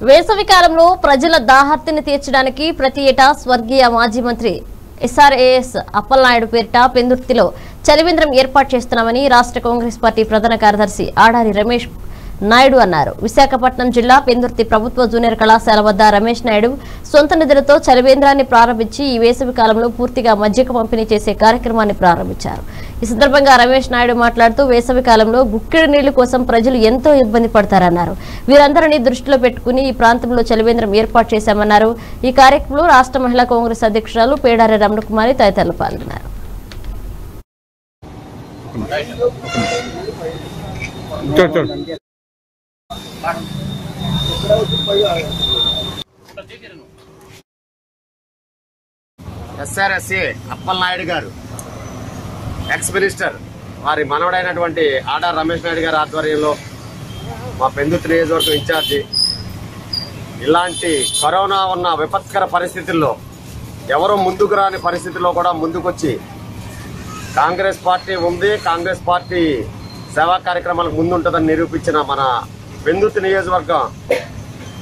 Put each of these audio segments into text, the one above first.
వేసవి కాలంలో ప్రజల దాహర్తిని తీర్చడానికి ప్రతి ఏటా స్వర్గీయ మాజీ మంత్రి ఎస్ఆర్ఏఎస్ అప్పలనాయుడు పేరిట పెందుర్తిలో చలివేంద్రం ఏర్పాటు చేస్తున్నామని రాష్ట్ర కాంగ్రెస్ పార్టీ ప్రధాన కార్యదర్శి ఆడారి రమేష్ నాయుడు అన్నారు. విశాఖపట్నం జిల్లా పెందుర్తి ప్రభుత్వ జూనియర్ కళాశాల వద్ద రమేష్ నాయుడు సొంత నిధులతో చలివేంద్రాన్ని ప్రారంభించి ఈ వేసవి కాలంలో పూర్తిగా మజ్జిగ పంపిణీ చేసే కార్యక్రమాన్ని ప్రారంభించారు. ఈ సందర్భంగా రమేష్ నాయుడు మాట్లాడుతూ వేసవి కాలంలో గుక్కిడి నీళ్ళ కోసం ప్రజలు ఎంతో ఇబ్బంది పడతారన్నారు. వీరందరినీ దృష్టిలో పెట్టుకుని ఈ ప్రాంతంలో చలివేంద్రం ఏర్పాటు చేశామన్నారు. ఈ కార్యక్రమంలో రాష్ట్ర మహిళా కాంగ్రెస్ అధ్యక్షురాలు పేడారి రమణకుమారి తదితరులు పాల్గొన్నారు. ఎస్ఆర్ఎస్సి అప్పలనాయుడు గారు. ఎక్స్ మినిస్టర్ వారి మనవడైనటువంటి ఆడార్ రమేష్ నాయుడు గారి ఆధ్వర్యంలో మా పెందుతు నియోజకవర్గం ఇన్ఛార్జి ఇలాంటి కరోనా ఉన్న విపత్కర పరిస్థితుల్లో ఎవరు ముందుకు రాని పరిస్థితుల్లో కూడా ముందుకొచ్చి కాంగ్రెస్ పార్టీ ఉంది కాంగ్రెస్ పార్టీ సేవా కార్యక్రమాలకు ముందుంటుందని నిరూపించిన మన పెందుతు నియోజకవర్గం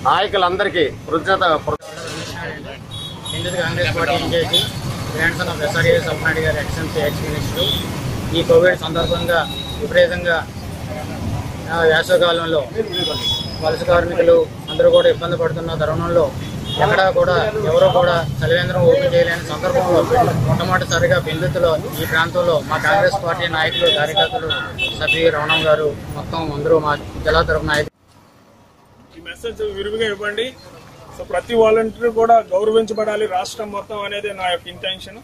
నాయకులందరికీ కృతజ్ఞత Congress party grand son of SRA Appanaidu గారి ఎక్సెన్సీ ఎక్స్ మినిస్టర్. ఈ కోవిడ్ సందర్భంగా విపరీతంగా వేసవకాలంలో వలస కార్మికులు అందరూ కూడా ఇబ్బంది పడుతున్న తరుణంలో ఎక్కడా కూడా ఎవరూ కూడా చలివేంద్రం ఓపెన్ చేయలేని సందర్భంలో మొట్టమొదటిసారిగా బిందుతులో ఈ ప్రాంతంలో మా కాంగ్రెస్ పార్టీ నాయకులు కార్యకర్తలు సభ్యు రమణం గారు మొత్తం అందరూ మా జిల్లా తరఫు నాయకులు ఈ మెసేజ్ విరివిగా ఇవ్వండి. సో ప్రతి వాలంటీర్ కూడా గౌరవించబడాలి. రాష్ట్రం మొత్తం అనేది నా యొక్క ఇంటెన్షన్